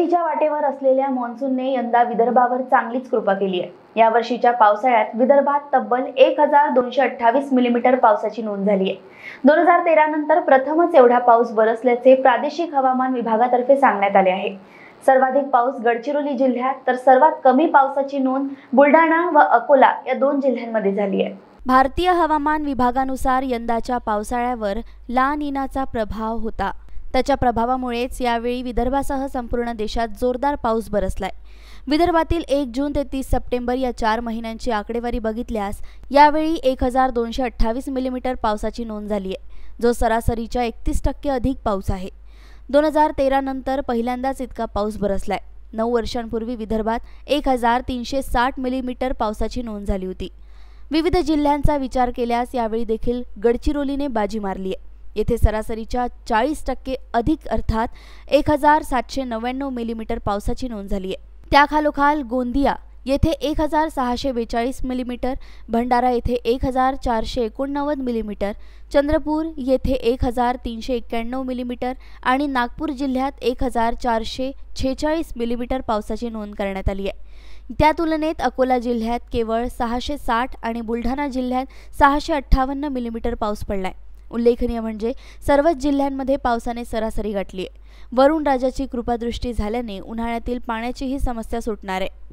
परतीच्या वाटेवर असलेल्या मान्सूनने यंदा विदर्भावर चांगलीच कृपा केली आहे. यावर्षीच्या पावसाळ्यात विदर्भात तब्बल एक हजार दोनशे अठ्ठावीस मिलीमीटर पावसाची नोंद झाली आहे. दोन हजार तेरा नंतर प्रथमच एवढा पाऊस बरसल्याचे प्रादेशिक हवामान विभागातर्फे सांगण्यात आले आहे. सर्वाधिक पाऊस गडचिरोली जिल्ह्यात तर सर्वात कमी पावसाची नोंद बुलढाणा व अकोला या दोन जिल्ह्यांमध्ये झाली आहे. भारतीय हवामान विभागानुसार यंदाच्या पावसाळ्यावर ला निनाचा प्रभाव होता. त्याच्या प्रभावामुळेच यावेळी विदर्भासह संपूर्ण देशात जोरदार पाऊस बरसलाय. विदर्भातील एक जून ते तीस सप्टेंबर या चार महिन्यांची आकडेवारी बघितल्यास यावेळी एक हजार दोनशे अठ्ठावीस मिलीमीटर पावसाची नोंद झाली आहे जो सरासरीच्या एकतीस टक्के अधिक पाऊस आहे. दोन हजार तेरा नंतर पहिल्यांदाच इतका पाऊस बरसलाय. नऊ वर्षांपूर्वी विदर्भात एक हजार तीनशे साठ मिलीमीटर पावसाची नोंद झाली होती. विविध जिल्ह्यांचा विचार केल्यास यावेळी देखील गडचिरोलीने बाजी मारली आहे येथे सरासरीच्या चाळीस टक्के अधिक अर्थात एक हजार सातशे नव्याण्णव मिलीमीटर पावसाची नोंद झाली आहे. त्याखालोखाल गोंदिया येथे एक हजार सहाशे बेचाळीस मिलीमीटर भंडारा येथे एक हजार चारशे एकोणनव्वद मिलीमीटर चंद्रपूर येथे एक हजार तीनशे एक्क्याण्णव मिलीमीटर आणि नागपूर जिल्ह्यात एक हजार चारशे छेचाळीस मिलीमीटर पावसाची नोंद करण्यात आली आहे. त्या तुलनेत अकोला जिल्ह्यात केवळ सहाशे साठ आणि बुलढाणा जिल्ह्यात सहाशे अठ्ठावन्न मिलीमीटर पाऊस पडला आहे उल्लेखनीय म्हणजे सर्वच जिल्ह्यांमध्ये पावसाने सरासरी गाठली आहे. वरुणराजाची कृपादृष्टी झाल्याने उन्हाळ्यातील पाण्याचीही समस्या सुटणार आहे.